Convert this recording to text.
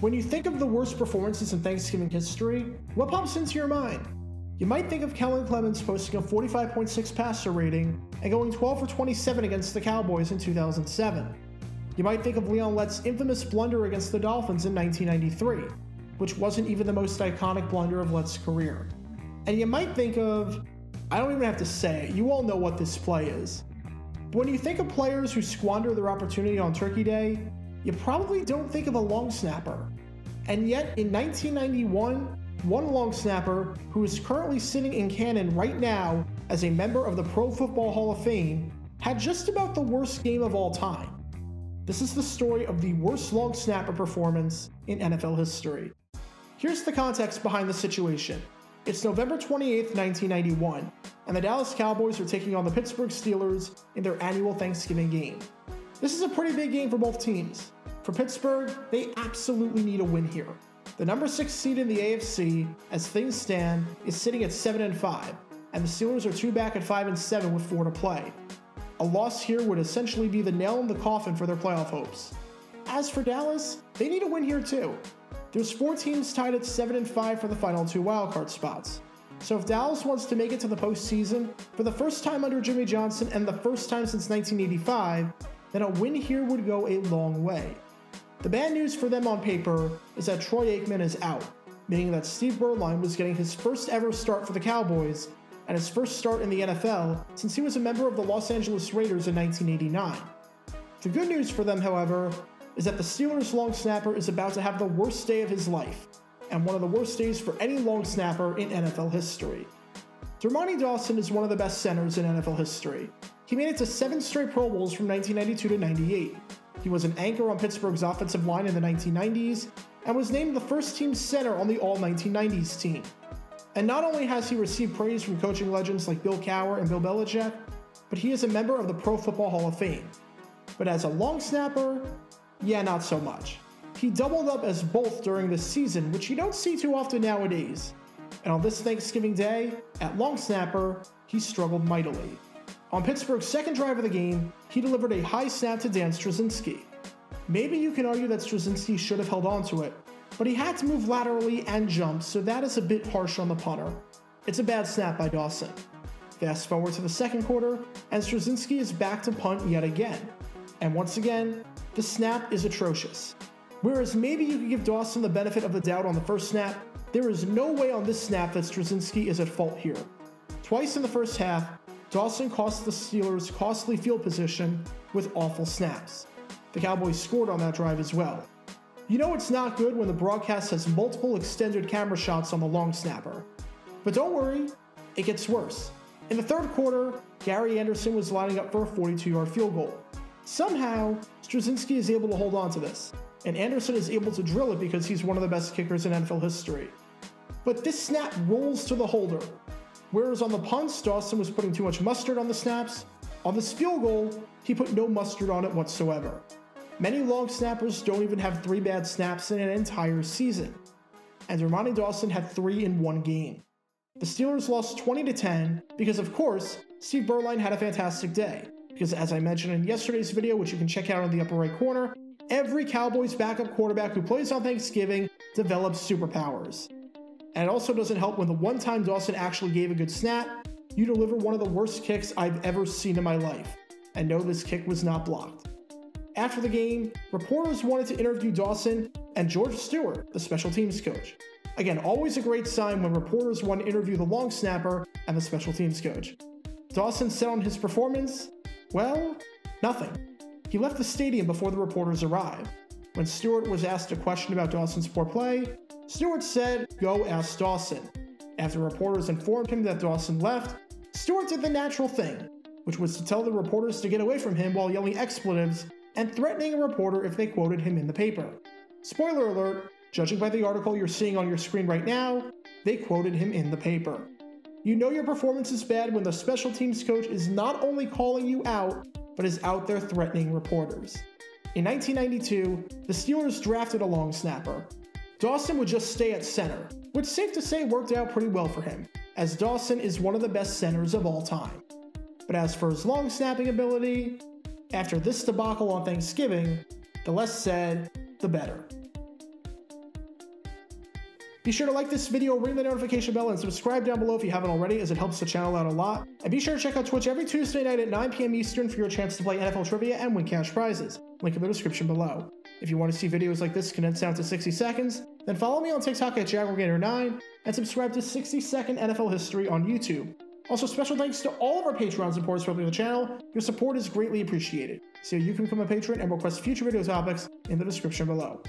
When you think of the worst performances in Thanksgiving history, what pops into your mind? You might think of Kellen Clemens posting a 45.6 passer rating and going 12 for 27 against the Cowboys in 2007. You might think of Leon Lett's infamous blunder against the Dolphins in 1993, which wasn't even the most iconic blunder of Lett's career. And you might think of, I don't even have to say it, you all know what this play is. But when you think of players who squander their opportunity on Turkey Day, you probably don't think of a long snapper. And yet, in 1991, one long snapper who is currently sitting in Canton right now as a member of the Pro Football Hall of Fame had just about the worst game of all time. This is the story of the worst long snapper performance in NFL history. Here's the context behind the situation. It's November 28, 1991, and the Dallas Cowboys are taking on the Pittsburgh Steelers in their annual Thanksgiving game. This is a pretty big game for both teams. For Pittsburgh, they absolutely need a win here. The number 6 seed in the AFC, as things stand, is sitting at 7 and 5, and the Steelers are two back at 5 and 7 with 4 to play. A loss here would essentially be the nail in the coffin for their playoff hopes. As for Dallas, they need a win here too. There's four teams tied at 7 and 5 for the final two wildcard spots. So if Dallas wants to make it to the postseason for the first time under Jimmy Johnson and the first time since 1985, then a win here would go a long way. The bad news for them on paper is that Troy Aikman is out, meaning that Steve Beuerlein was getting his first ever start for the Cowboys and his first start in the NFL since he was a member of the Los Angeles Raiders in 1989. The good news for them, however, is that the Steelers' long snapper is about to have the worst day of his life, and one of the worst days for any long snapper in NFL history. Dermontti Dawson is one of the best centers in NFL history. He made it to seven straight Pro Bowls from 1992 to 98. He was an anchor on Pittsburgh's offensive line in the 1990s and was named the first team center on the All 1990s team. And not only has he received praise from coaching legends like Bill Cowher and Bill Belichick, but he is a member of the Pro Football Hall of Fame. But as a long snapper, yeah, not so much. He doubled up as both during this season, which you don't see too often nowadays. And on this Thanksgiving Day, at long snapper, he struggled mightily. On Pittsburgh's second drive of the game, he delivered a high snap to Dan Stryzinski. Maybe you can argue that Stryzinski should have held on to it, but he had to move laterally and jump, so that is a bit harsh on the punter. It's a bad snap by Dawson. Fast forward to the second quarter, and Stryzinski is back to punt yet again. And once again, the snap is atrocious. Whereas maybe you could give Dawson the benefit of the doubt on the first snap, there is no way on this snap that Stryzinski is at fault here. Twice in the first half, Dawson cost the Steelers costly field position with awful snaps. The Cowboys scored on that drive as well. You know it's not good when the broadcast has multiple extended camera shots on the long snapper. But don't worry, it gets worse. In the third quarter, Gary Anderson was lining up for a 42 yard field goal. Somehow, Stryzinski is able to hold on to this, and Anderson is able to drill it because he's one of the best kickers in NFL history. But this snap rolls to the holder. Whereas on the punts, Dawson was putting too much mustard on the snaps, on this field goal, he put no mustard on it whatsoever. Many long snappers don't even have three bad snaps in an entire season, and Dermontti Dawson had three in one game. The Steelers lost 20 to 10 because, of course, Steve Beuerlein had a fantastic day. Because, as I mentioned in yesterday's video, which you can check out in the upper right corner, every Cowboys backup quarterback who plays on Thanksgiving develops superpowers. And it also doesn't help when the one time Dawson actually gave a good snap, you deliver one of the worst kicks I've ever seen in my life. And no, this kick was not blocked. After the game, reporters wanted to interview Dawson and George Stewart, the special teams coach. Again, always a great sign when reporters want to interview the long snapper and the special teams coach. Dawson said on his performance, well, nothing. He left the stadium before the reporters arrived. When Stewart was asked a question about Dawson's poor play, Stewart said, Go ask Dawson. After reporters informed him that Dawson left, Stewart did the natural thing, which was to tell the reporters to get away from him while yelling expletives and threatening a reporter if they quoted him in the paper. Spoiler alert, judging by the article you're seeing on your screen right now, they quoted him in the paper. You know your performance is bad when the special teams coach is not only calling you out, but is out there threatening reporters. In 1992, the Steelers drafted a long snapper. Dawson would just stay at center, which safe to say worked out pretty well for him, as Dawson is one of the best centers of all time. But as for his long snapping ability, after this debacle on Thanksgiving, the less said, the better. Be sure to like this video, ring the notification bell, and subscribe down below if you haven't already, as it helps the channel out a lot. And be sure to check out Twitch every Tuesday night at 9 p.m. Eastern for your chance to play NFL trivia and win cash prizes. Link in the description below. If you want to see videos like this condensed down to 60 seconds, then follow me on TikTok at JaguarGator9 and subscribe to 60 Second NFL History on YouTube. Also, special thanks to all of our Patreon supporters for helping the channel. Your support is greatly appreciated. So you can become a patron and request future video topics in the description below.